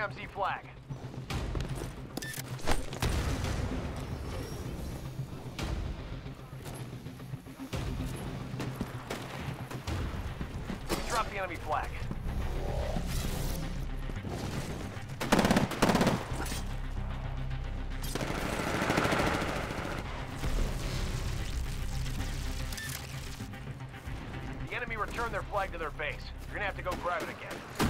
IMC flag. We dropped the enemy flag. The enemy returned their flag to their base. You're gonna have to go grab it again.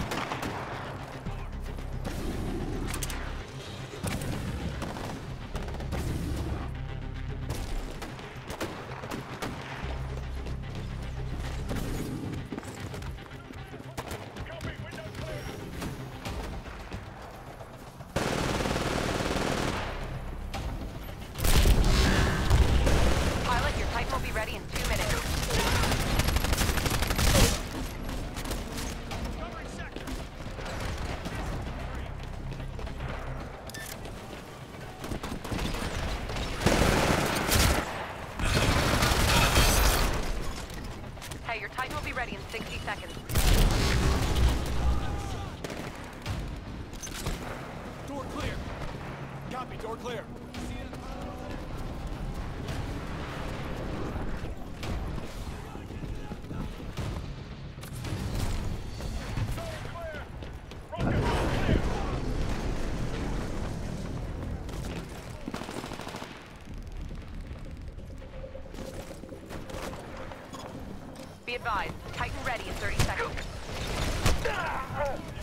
advised, Titan ready in 30 seconds.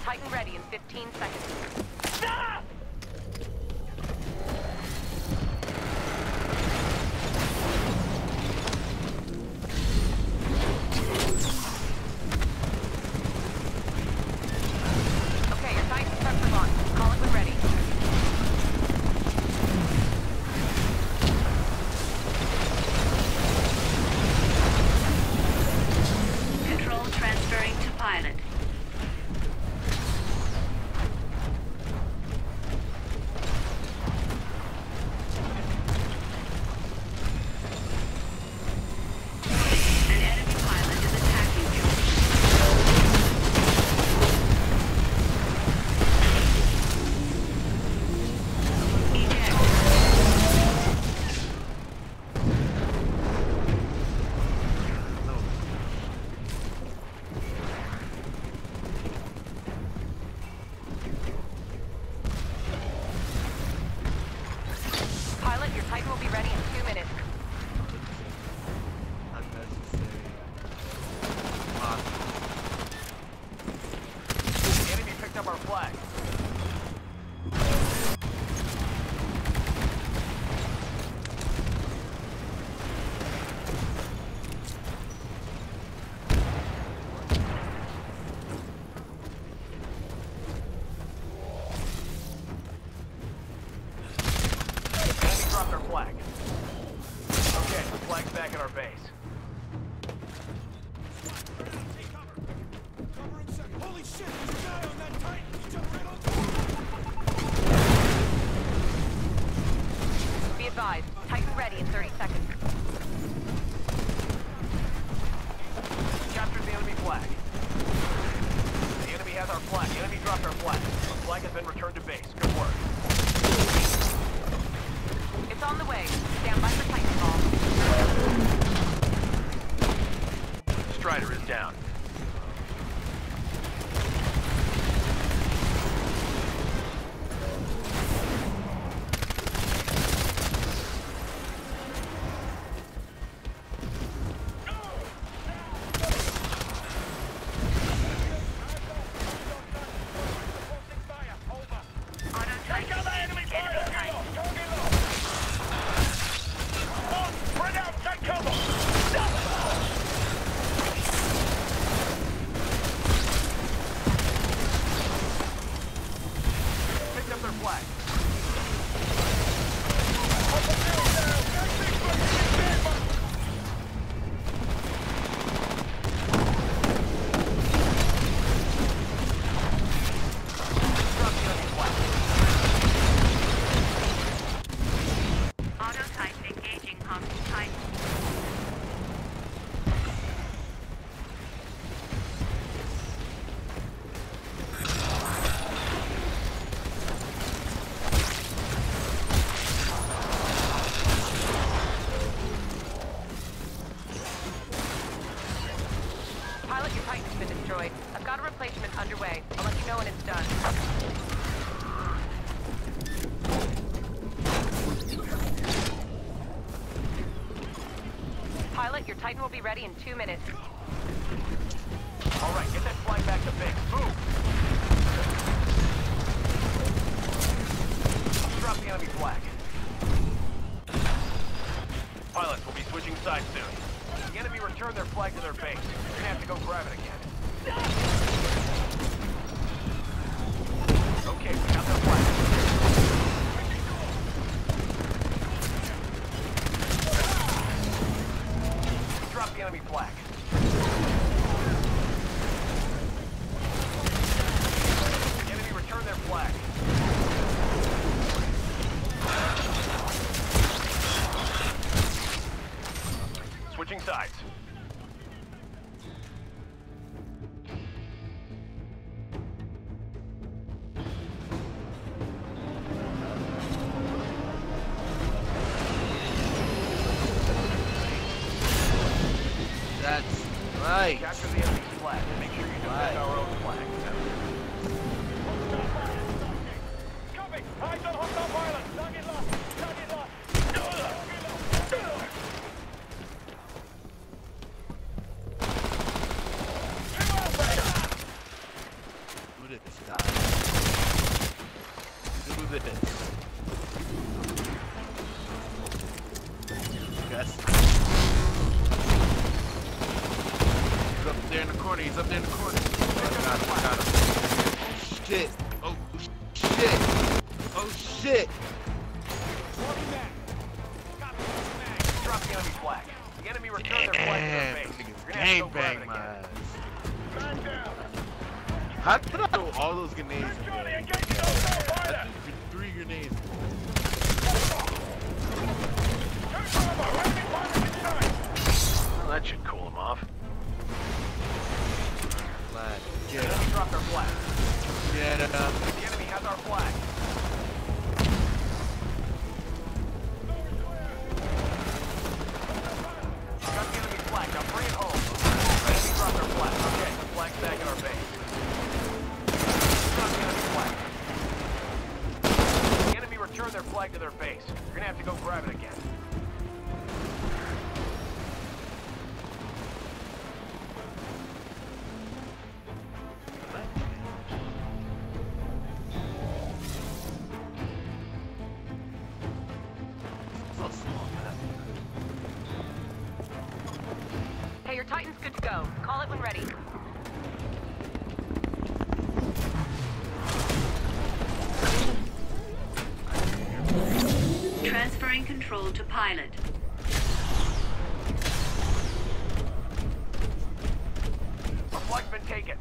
Titan ready in 15 seconds. ready in two minutes. All right, get that flying back to base. Move! Drop the enemy flag. Pilots will be switching sides soon. The enemy returned their flag to their base. You're gonna have to go grab it again. Okay, we got their flag. enemy black. Titan's good to go. Call it when ready. Transferring control to pilot. Reflectman taken.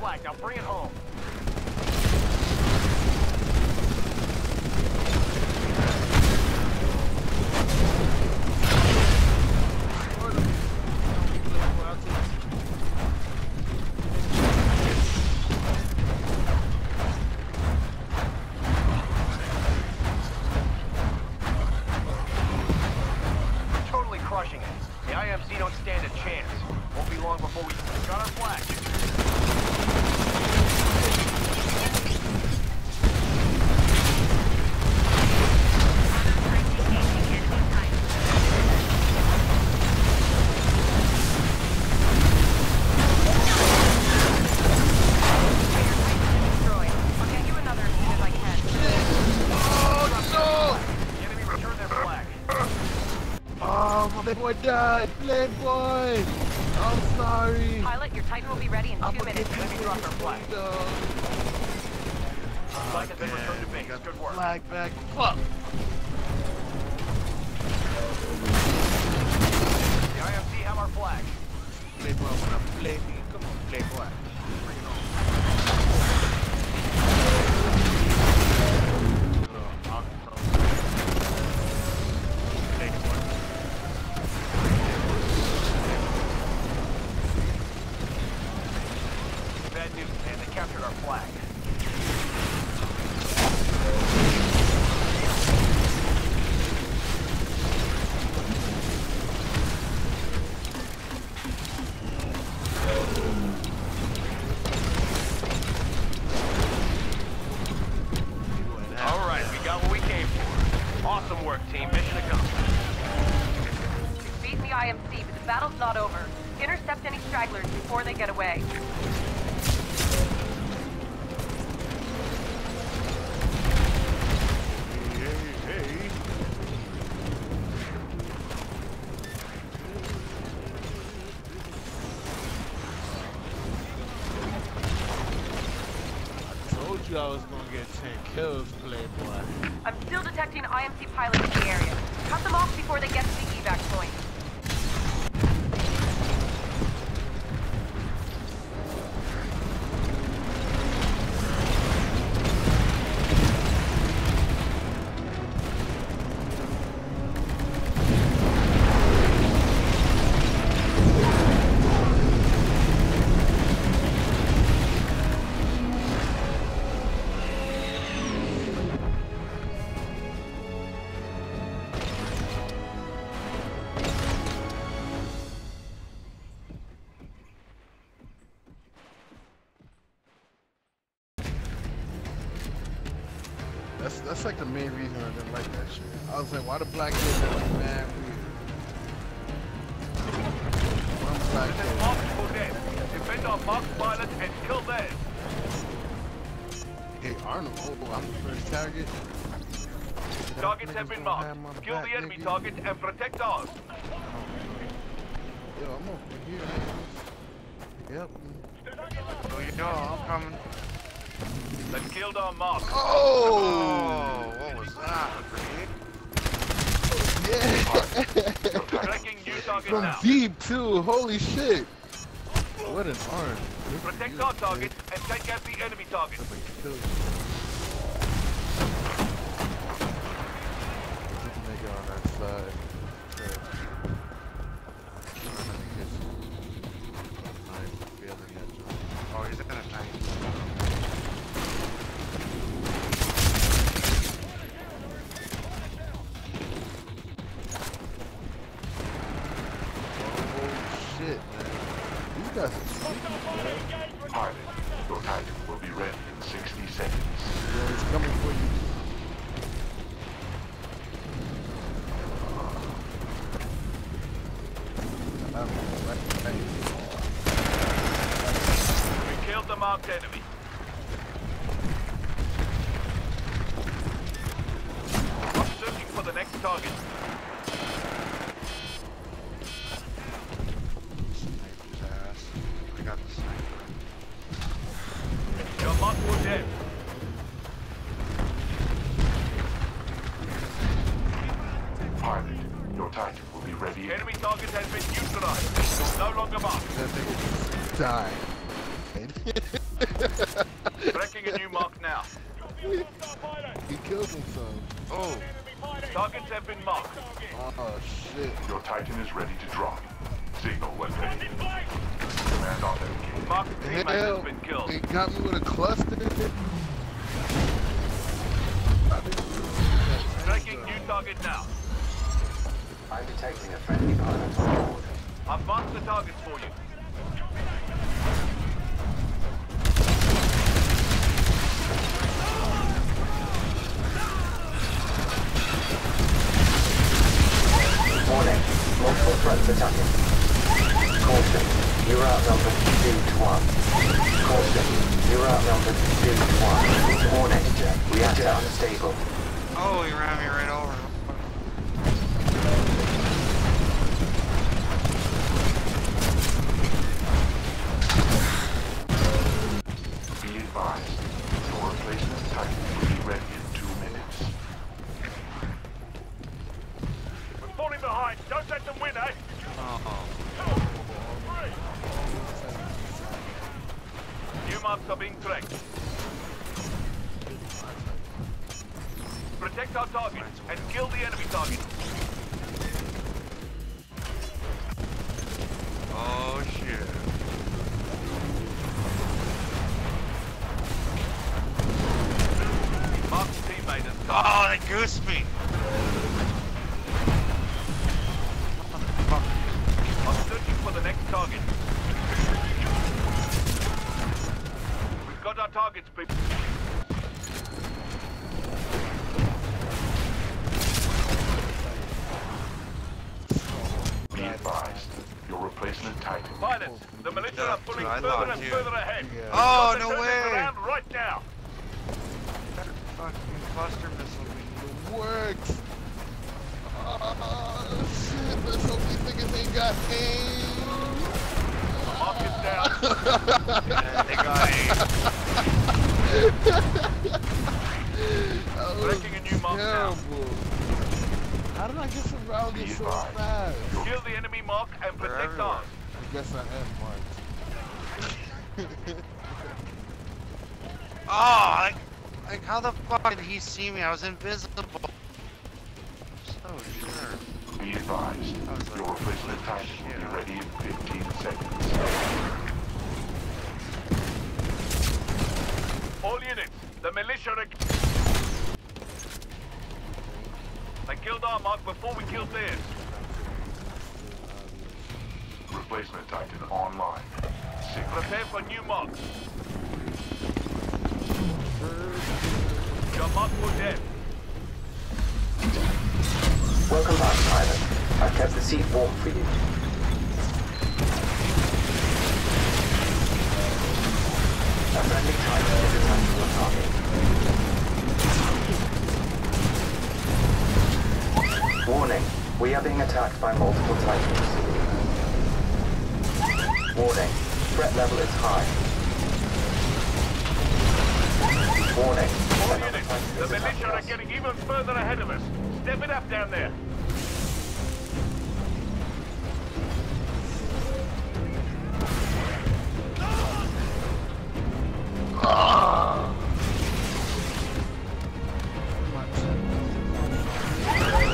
flagged. I'll bring it home. My playboy died. Playboy. I'm sorry. Pilot, your Titan will be ready in I'm two minutes. get Enemy drop dropped their flag. No. Flag has been Damn, returned to base. Good work. Flag back. Fuck. The IMC have our flag. Playboy wanna play me. Come on, Playboy. That's like the main reason I didn't like that shit. I was like, why the black kids are like mad weird? One black kid. Mark for dead. Defend our Mark pilots and kill theirs. Hey Arnold, oh, oh, I'm the first target. Targets have been marked. Kill the enemy targets and protect ours. Yo, I'm over here. Yep. Oh, you know, I'm coming. They killed our Mark. Oh! what was that? Yeah! Tracking new target From now. deep too. Holy shit! What an arm. Protect our target and take out the enemy targets. Man. Pilot, your Titan will be ready in 60 seconds. Yo, it's coming for you. No longer marked. That nigga died. Tracking a new mark now. he killed himself. Oh, Targets have been marked. Oh shit. Your Titan is ready to drop. Signal when ready. Command authenticated. Marked teammate Hell, has been killed. they got me with a cluster. Tracking new target now. I'm detecting a friendly pilot on board. I've marked the targets for you. Warning, multiple threats attacking. Caution, you are outnumbered 2 to 1. Caution, you are outnumbered 2 to 1. Warning, reactor unstable. Oh, he ran me right over. Guess I am marked. oh, like, like how the fuck did he see me? I was invisible. So sure. Be advised, I was like, your replacement Titan will be ready in 15 seconds. All units, the militia are... They killed our mark before we killed theirs. Replacement Titan online. Six. Prepare for new marks. Your mark will dead. Welcome back, pilot. I've kept the seat warm for you. A friendly Titan is attached to your target. Warning, we are being attacked by multiple Titans. Warning, threat level is high. Warning, units, the militia are getting even further ahead of us. Step it up down there.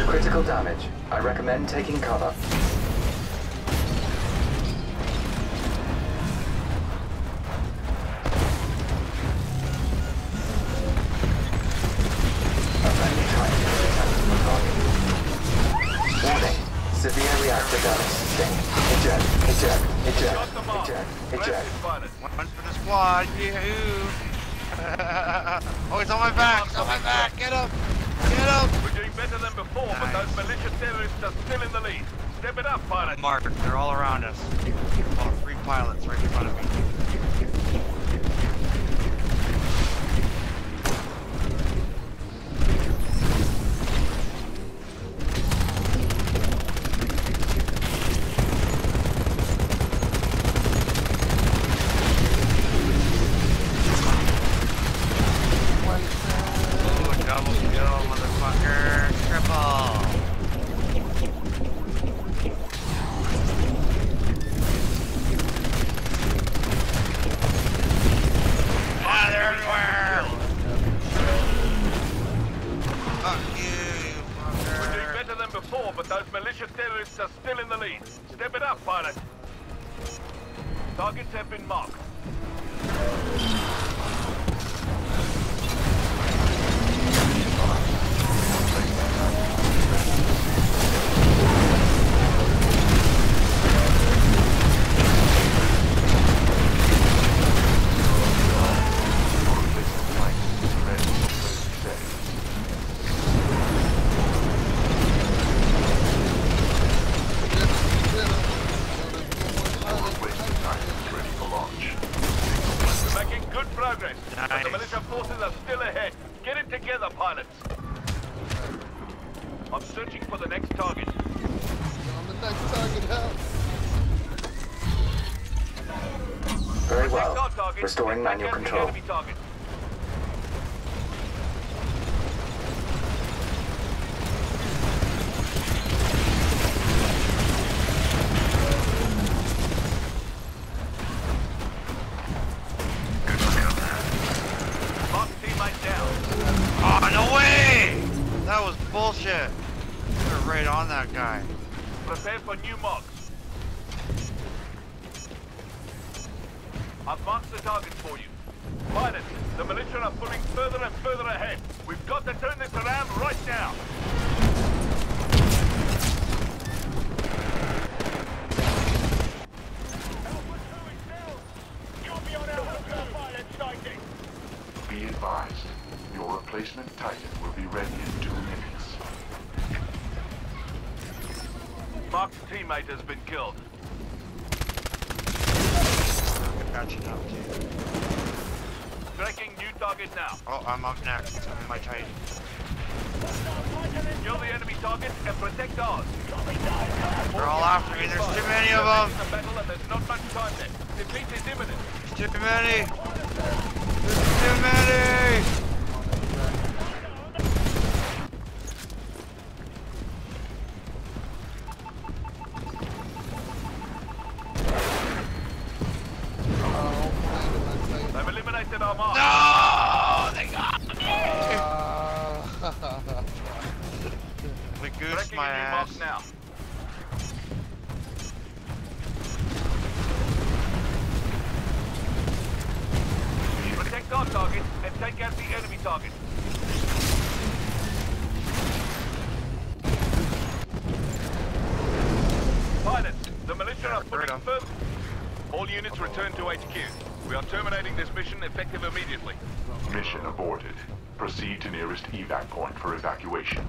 Critical damage. I recommend taking cover. Severe reactor damage sustained. Eject, eject, eject, Got the mark. eject, Press eject. this pilot. One for the squad, yahoo! oh, he's on my back, he's on my back, get him! Get him! We're doing better than before, but those militia terrorists are still in the lead. Step it up, pilot. Mark, they're all around us. Oh, three pilots right in front of me. Militia terrorists are still in the lead. Step it up, pilot. Targets have been marked. other pilots. I'm searching for the next target. The next target, help. Very well. Restoring manual control. Teammate has been killed. Catching up, dude. Tracking new target now. Oh, I'm up next. I'm in my Titan. Kill the enemy target and protect ours. They're all after me. There's too many of them. Battle and there's not much time left. Defeat is imminent. There's too many. There's too many. They've our mark. No! They got me. Titan. The goose Tracking my a new mark ass. now. Protect our target and take out the enemy target. Pilot, the militia are Heard putting 'em. further. All units return to HQ. We are terminating this mission effective immediately. Mission aborted. Proceed to nearest evac point for evacuation.